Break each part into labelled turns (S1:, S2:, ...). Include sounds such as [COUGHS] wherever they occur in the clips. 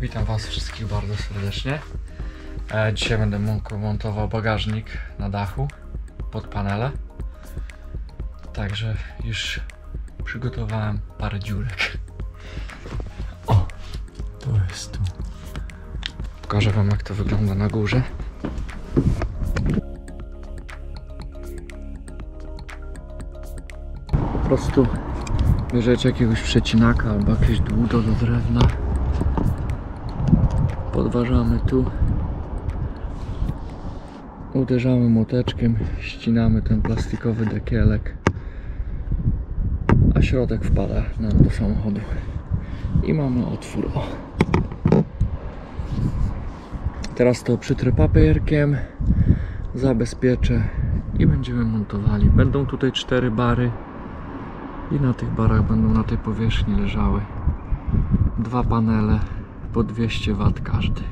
S1: Witam Was wszystkich bardzo serdecznie. E, Dzisiaj będę montował bagażnik na dachu pod panele. Także już przygotowałem parę dziurek. To jest tu. Pokażę Wam jak to wygląda na górze. Po prostu bierzecie jakiegoś przecinaka albo jakieś dłuto do drewna podważamy tu uderzamy młoteczkiem ścinamy ten plastikowy dekielek a środek wpada nam do samochodu i mamy otwór o. teraz to przytrę papierkiem zabezpieczę i będziemy montowali będą tutaj cztery bary i na tych barach będą na tej powierzchni leżały dwa panele po 200 W każdy.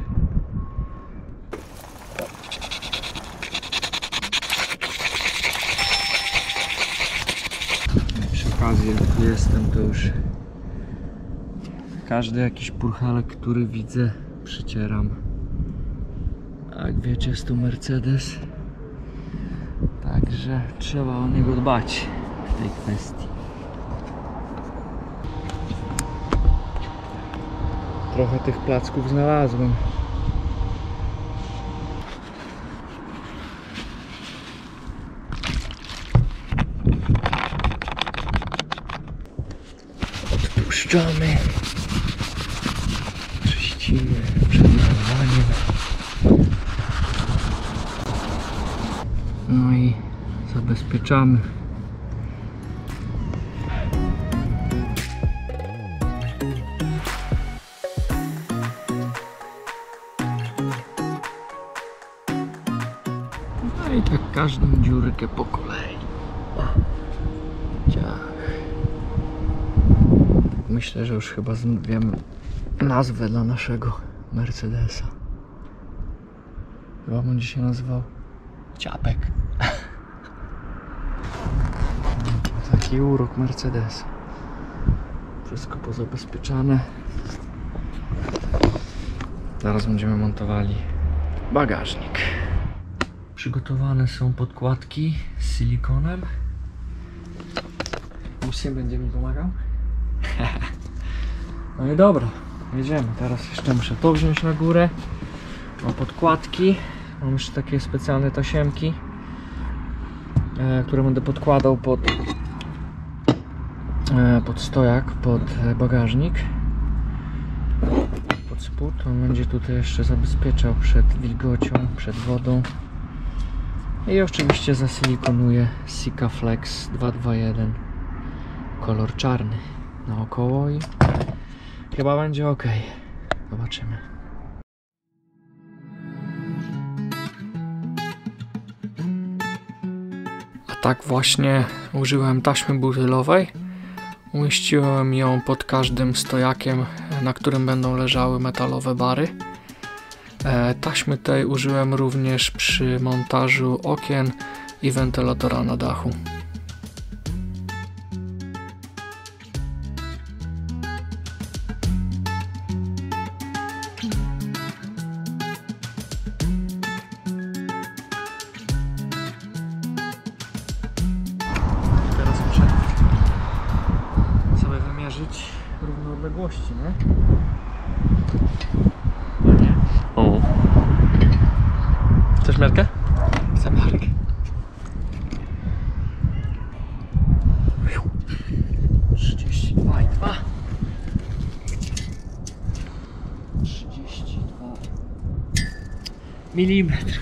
S1: Przy okazji jak tu jestem to już każdy jakiś purchalek, który widzę przycieram. Jak wiecie jest tu Mercedes. Także trzeba o niego dbać w tej kwestii. Trochę tych placków znalazłem. Odpuszczamy. No i zabezpieczamy. No i tak każdą dziurkę po kolei. Ciach. Myślę, że już chyba wiem nazwę dla naszego Mercedesa. Chyba będzie się nazywał Ciapek. Urok Mercedesa. Wszystko pozabezpieczane. Zaraz będziemy montowali bagażnik. Przygotowane są podkładki z silikonem. Musiem będzie mi pomagał. [LAUGHS] No i dobra, jedziemy. Teraz jeszcze muszę to wziąć na górę. Mam podkładki. Mam jeszcze takie specjalne tasiemki, e, które będę podkładał pod, pod stojak, pod e, bagażnik. Pod spód. On będzie tutaj jeszcze zabezpieczał przed wilgocią, przed wodą. I oczywiście zasilikonuję Sika Flex 221 kolor czarny naokoło i chyba będzie ok. Zobaczymy. A tak właśnie użyłem taśmy butylowej. Umieściłem ją pod każdym stojakiem, na którym będą leżały metalowe bary. E, Taśmy tej użyłem również przy montażu okien i wentylatora na dachu. Odległości, nie?
S2: O, chcesz miarkę?
S1: Chcę markę. Trzydzieści dwa i dwa. Trzydzieści dwa milimetr.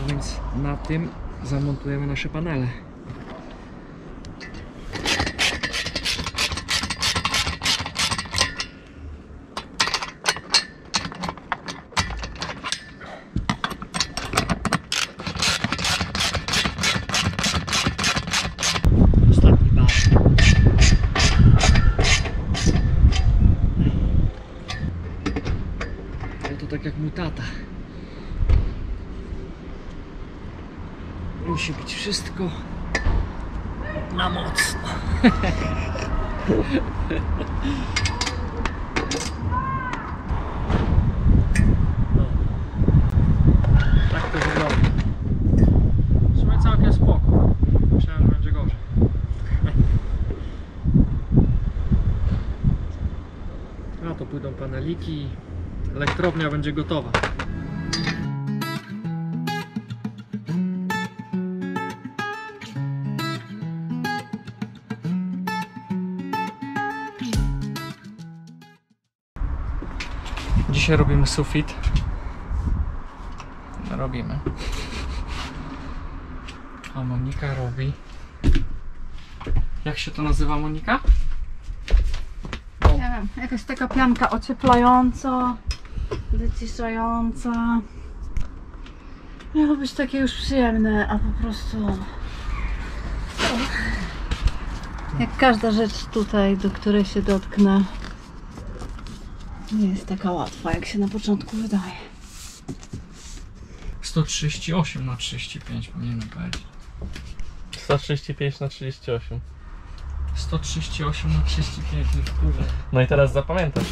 S1: No więc na tym zamontujemy nasze panele. tata. Musi być wszystko na mocno. No. Tak to wygląda. W sumie całkiem spoko. Myślałem, że będzie gorzej. No to elektrownia będzie gotowa. Dzisiaj robimy sufit. Robimy. A Monika robi. Jak się to nazywa Monika?
S2: Wiem, jakaś taka pianka ocieplająca, wyciszająca. Miało być takie już przyjemne, a po prostu. Jak każda rzecz tutaj, do której się dotknę, nie jest taka łatwa, jak się na początku wydaje.
S1: 138 na 35 powinienem powiedzieć.
S3: 135 na 38.
S1: 138 na 35, nie wkurzę.
S3: No i teraz zapamiętasz.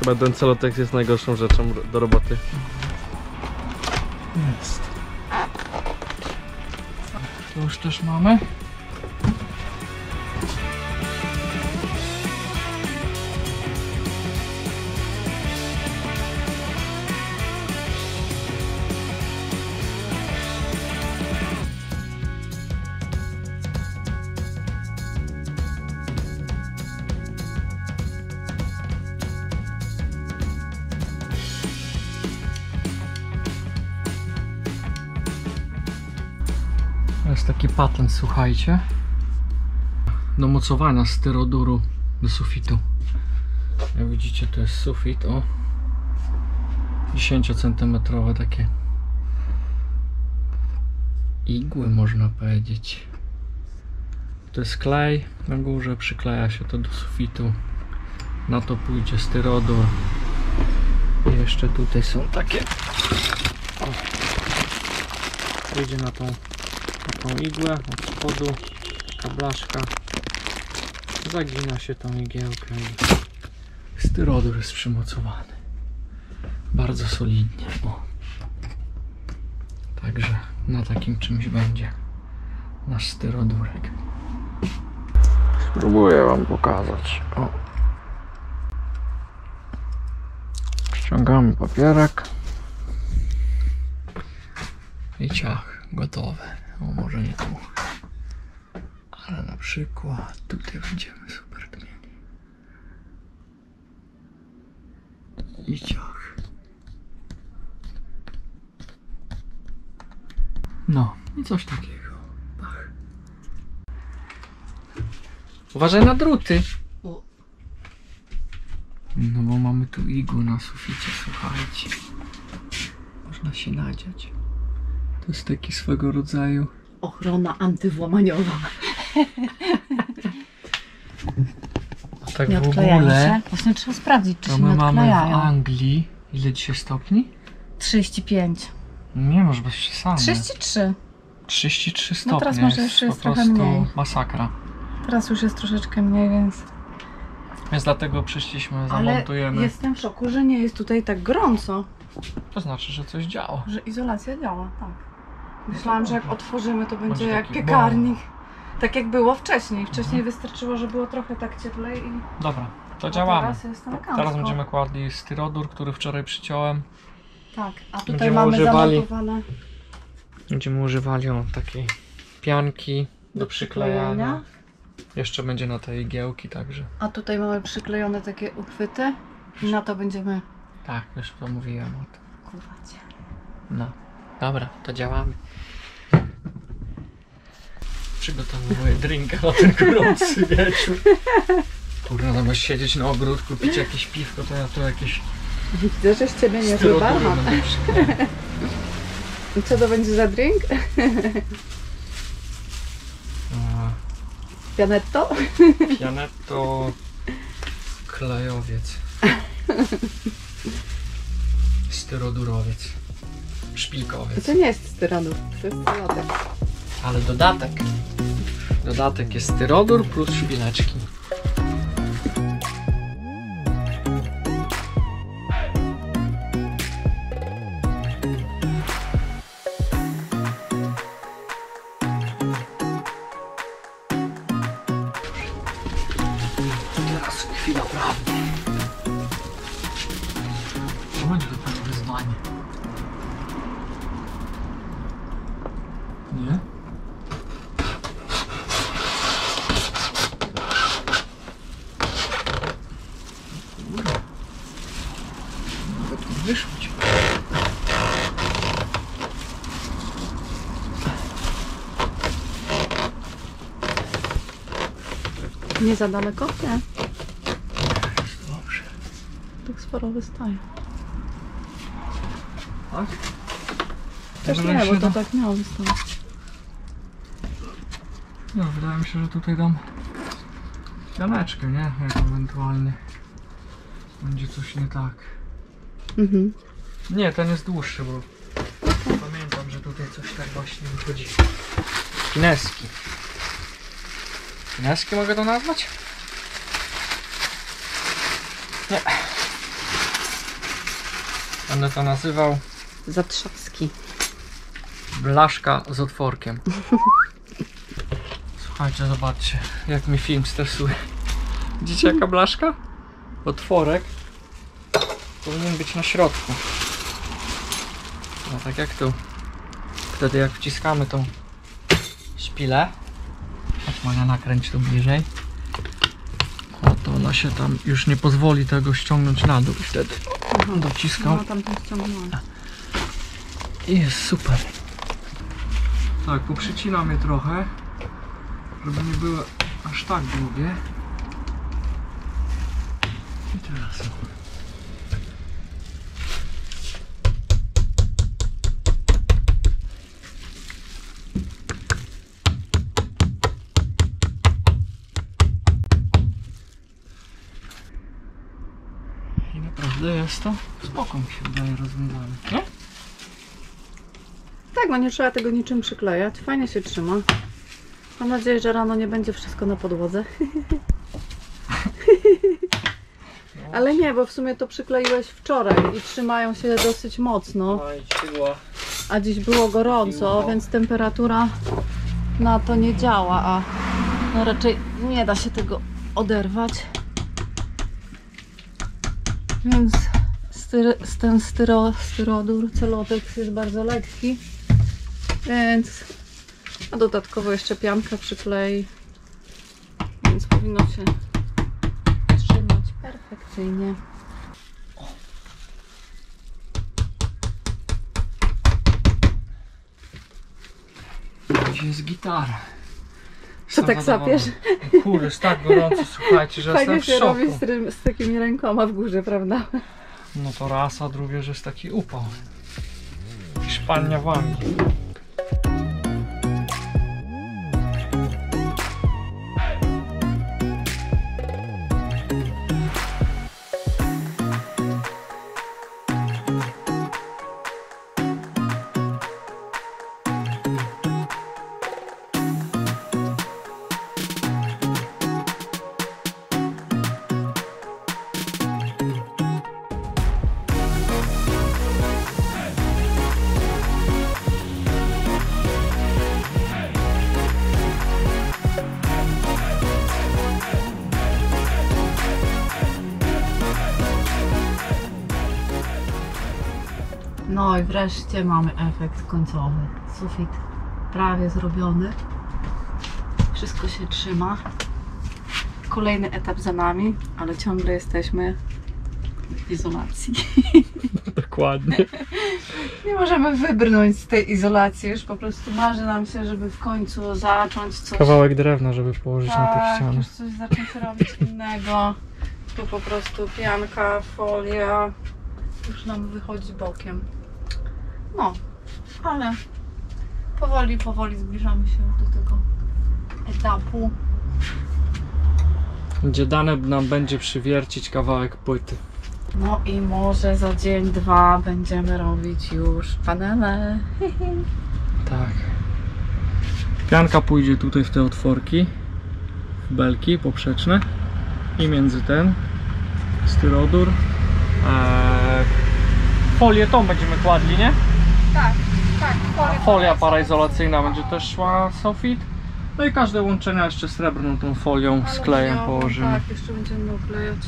S3: Chyba ten celotek jest najgorszą rzeczą do roboty.
S1: Jest. To już też mamy. Słuchajcie. Do mocowania styroduru do sufitu. Jak widzicie, to jest sufit, o. 10 cm takie igły, można powiedzieć. To jest klej na górze, przykleja się to do sufitu. Na to pójdzie styrodur. I jeszcze tutaj są takie. O. Pójdzie na tą taką igłę od spodu, taka blaszka. Zagina się tą igiełkę i styrodur jest przymocowany. Bardzo solidnie. O. Także na takim czymś będzie nasz styrodurek. Spróbuję Wam pokazać. O. Ściągamy papierek. I ciach, gotowe. O, może nie tu. Ale na przykład tutaj będziemy super mieli. I ciach. No, i coś takiego. Pach. Uważaj na druty. No bo mamy tu igłę na suficie, słuchajcie. Można się nadziać. To jest taki swego rodzaju
S2: Ochrona antywłamaniowa.
S1: Tak
S2: Nie
S1: w
S2: odklejają
S1: ogóle
S2: się. Właśnie trzeba sprawdzić, czy
S1: to
S2: się
S1: my
S2: nie
S1: mamy w
S2: odklejają.
S1: Anglii ile dzisiaj stopni?
S2: 35.
S1: Nie może być przesady.
S2: 33.
S1: 33 stopnie.
S2: No teraz może
S1: jest
S2: już jest
S1: po
S2: trochę
S1: prostu
S2: mniej.
S1: masakra.
S2: Teraz już jest troszeczkę mniej, więc...
S1: Więc dlatego przyszliśmy,
S2: Ale
S1: zamontujemy.
S2: jestem w szoku, że nie jest tutaj tak gorąco.
S1: To znaczy, że coś działa.
S2: Że izolacja działa, tak. Myślałam, że jak otworzymy, to będzie jak
S1: taki
S2: piekarnik. Tak jak było wcześniej. Wcześniej wystarczyło, że było trochę tak cieplej i
S1: Dobra, To działamy.
S2: Teraz jest elegancko.
S1: Teraz będziemy kładli styrodur, który wczoraj przyciąłem.
S2: Tak, a tutaj
S1: Będziemy
S2: mamy
S1: używali-
S2: zamontowane
S1: Będziemy używali o, takiej pianki do,
S2: Do
S1: przyklejania.
S2: przyklejania.
S1: Jeszcze będzie na te igiełki, także.
S2: A tutaj mamy przyklejone takie uchwyty i na to będziemy
S1: Tak, już to mówiłem o tym. No. Dobra, to działamy. Przygotowuję drinka na ten gorący wieczór. Kurwa, zamiast siedzieć na ogródku, pić jakieś piwko, to ja tu jakieś
S2: Widzę, że z ciebie barman. I co to będzie za drink? Pianetto?
S1: Pianetto klejowiec. Styrodurowiec. Szpilkowiec.
S2: To nie jest styrodur, to jest celotek.
S1: Ale dodatek. Dodatek jest styrodur plus szpileczki. Teraz. Nie? Nawet tu wyszło ci.
S2: Nie za daleko? Nie.
S1: Jest dobrze.
S2: Tak sporo wystaje.
S1: Tak?
S2: Też nie, bo to tak miało wystać.
S1: No, wydaje mi się, że tutaj dam pianeczkę, nie? Jak ewentualnie będzie coś nie tak.
S2: Mhm.
S1: Nie, ten jest dłuższy, bo pamiętam, że tutaj coś tak właśnie wychodzi. Kineski. Kineski mogę to nazwać? Nie. Będę to nazywał
S2: Zatrzaski.
S1: blaszka z otworkiem. [LAUGHS] Słuchajcie, zobaczcie, jak mi film stresuje. Widzicie jaka blaszka? Otworek powinien być na środku. No tak jak tu. Wtedy jak wciskamy tą szpilę, jak Monia nakręć tu bliżej, o to ona się tam już nie pozwoli tego ściągnąć na dół i wtedy dociskam
S2: No tam
S1: i jest super. Tak, poprzycinam je trochę, żeby nie były aż tak długie. I teraz. o. I naprawdę jest to spoko mi się wydaje rozwiązane. Nie?
S2: Tak, no nie trzeba tego niczym przyklejać. Fajnie się trzyma. Mam nadzieję, że rano nie będzie wszystko na podłodze. [LAUGHS] Ale nie, bo w sumie to przykleiłeś wczoraj i trzymają się dosyć mocno.
S1: No.
S2: A dziś było gorąco, więc temperatura na to nie działa, a no raczej nie da się tego oderwać. Więc styr, ten styro, styrodur, celotex jest bardzo lekki, więc a dodatkowo jeszcze pianka przyklei, więc powinno się trzymać perfekcyjnie.
S1: Gdzie jest gitara?
S2: Co tak sapiesz?
S1: Kurde, jest tak gorąco, słuchajcie, że
S2: Fajnie [LAUGHS]
S1: jestem w
S2: się robi
S1: szoku.
S2: z, z takimi rękoma w górze, prawda?
S1: No to raz, a drugie, że jest taki upał. Hiszpania w
S2: i wreszcie mamy efekt końcowy. Sufit prawie zrobiony. Wszystko się trzyma. Kolejny etap za nami, ale ciągle jesteśmy w izolacji. [LAUGHS]
S1: Dokładnie. [LAUGHS]
S2: Nie możemy wybrnąć z tej izolacji. Już po prostu marzy nam się, żeby w końcu zacząć coś.
S1: Kawałek drewna, żeby położyć na tych
S2: tak,
S1: ścianach.
S2: już coś zacząć robić innego. Tu po prostu pianka, folia. Już nam wychodzi bokiem. No, ale powoli, powoli zbliżamy się do tego etapu.
S1: Gdzie dane nam będzie przywiercić kawałek płyty.
S2: No i może za dzień, dwa będziemy robić już panele. [LAUGHS]
S1: Tak. Pianka pójdzie tutaj w te otworki, w belki poprzeczne i między ten styrodur. Eee, folię tą będziemy kładli, nie?
S2: Tak, tak.
S1: Folia paraizolacyjna będzie też szła sofit. No i każde łączenia jeszcze srebrną tą folią z klejem położymy.
S2: Tak, jeszcze będziemy oklejać.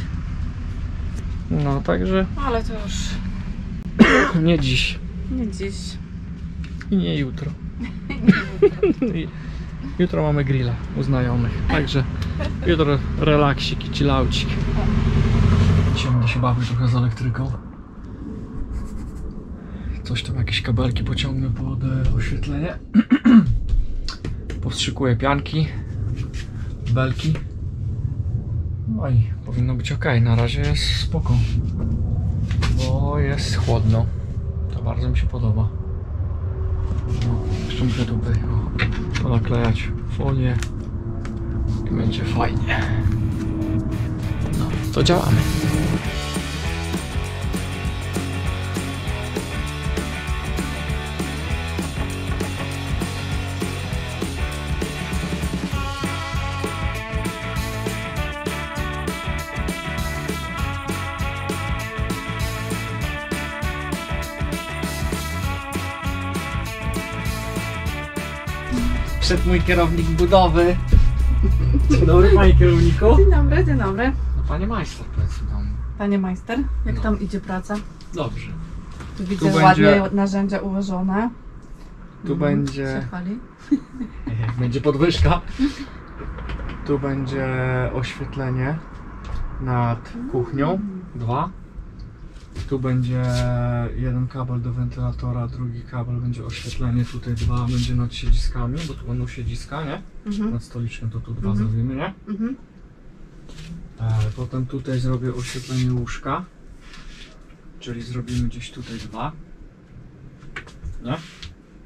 S1: No także
S2: Ale to już [COUGHS]
S1: nie dziś
S2: nie dziś.
S1: i nie jutro. I [LAUGHS] jutro mamy grilla u znajomych. Także jutro relaksik i chillaucik.
S4: Dzisiaj będę się bawił trochę z elektryką. Coś tam, jakieś kabelki pociągnę pod e, oświetlenie. [CLEARS THROAT] Powstrzykuję pianki, belki. No i powinno być ok. Na razie jest spoko. Bo jest chłodno. To bardzo mi się podoba. No, jeszcze muszę tutaj naklejać folię i będzie fajnie. No, to działamy.
S1: Przed mój kierownik budowy. Dzień dobry panie kierowniku.
S2: Dzień dobry, dzień dobry.
S4: No panie majster, powiedzmy tam.
S2: Panie majster, jak
S4: No.
S2: tam idzie praca?
S4: Dobrze.
S2: Tu widzę
S1: Tu
S2: ładnie
S1: będzie-
S2: narzędzia ułożone.
S1: Tu
S2: Mhm,
S1: będzie,
S2: chwali. [LAUGHS]
S4: Będzie podwyżka.
S1: tu będzie oświetlenie nad kuchnią. Dwa. Tu będzie jeden kabel do wentylatora, drugi kabel będzie oświetlenie, tutaj dwa będzie nad siedziskami, bo tu będą siedziska, nie?
S2: Mhm.
S1: Nad stoliczkiem to tu dwa
S2: Mhm.
S1: zrobimy, nie?
S2: Mhm.
S1: E, potem tutaj zrobię oświetlenie łóżka, czyli zrobimy gdzieś tutaj dwa. Nie?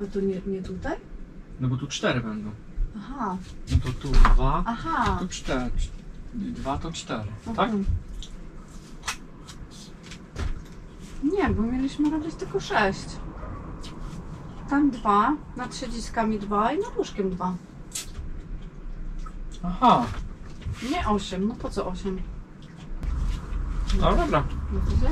S2: A to nie, nie tutaj?
S1: No bo tu cztery będą.
S2: Aha,
S1: No to tu dwa,
S2: aha.
S1: tu cztery. Dwa to cztery, tak?
S2: Mhm. Nie, bo mieliśmy robić tylko sześć. Tam dwa, nad siedziskami dwa i nad łóżkiem dwa.
S1: Aha,
S2: Nie osiem, no po co osiem?
S1: no dobra,
S2: No to źle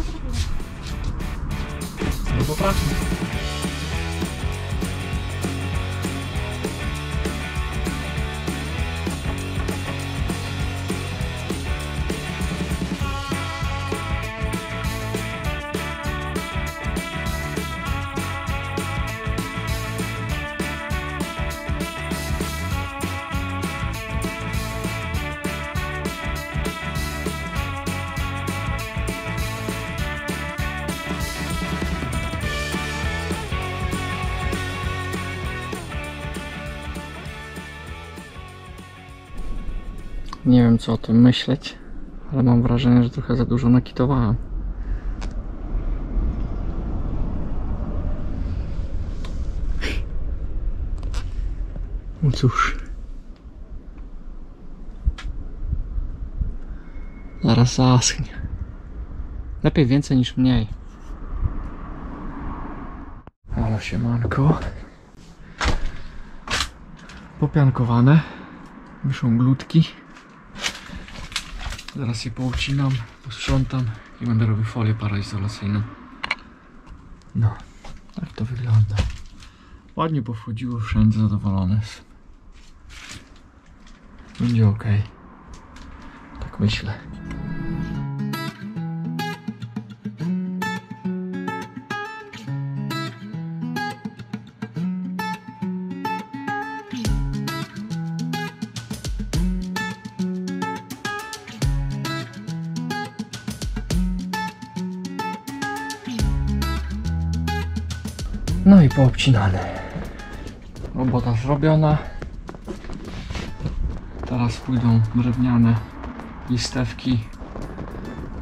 S1: Nie wiem co o tym myśleć, ale mam wrażenie, że trochę za dużo nakitowałem. No cóż. Zaraz zaschnie. Lepiej więcej niż mniej. Ale siemanko. Popiankowane. Wyszą glutki. Zaraz je poucinam, posprzątam i będę robił folię paraizolacyjną. No, tak to wygląda. Ładnie powchodziło wszędzie, zadowolony. Będzie ok. Tak myślę. No i poobcinane. Robota zrobiona. Teraz pójdą drewniane listewki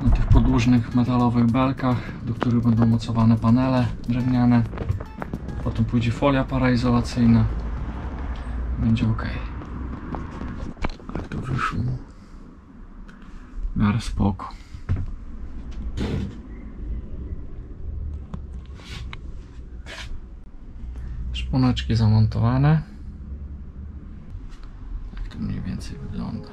S1: na tych podłużnych metalowych belkach, do których będą mocowane panele drewniane. Potem pójdzie folia paraizolacyjna. Będzie ok. Tak to wyszło. W miarę spoko. Szponeczki zamontowane. Tak to mniej więcej wygląda.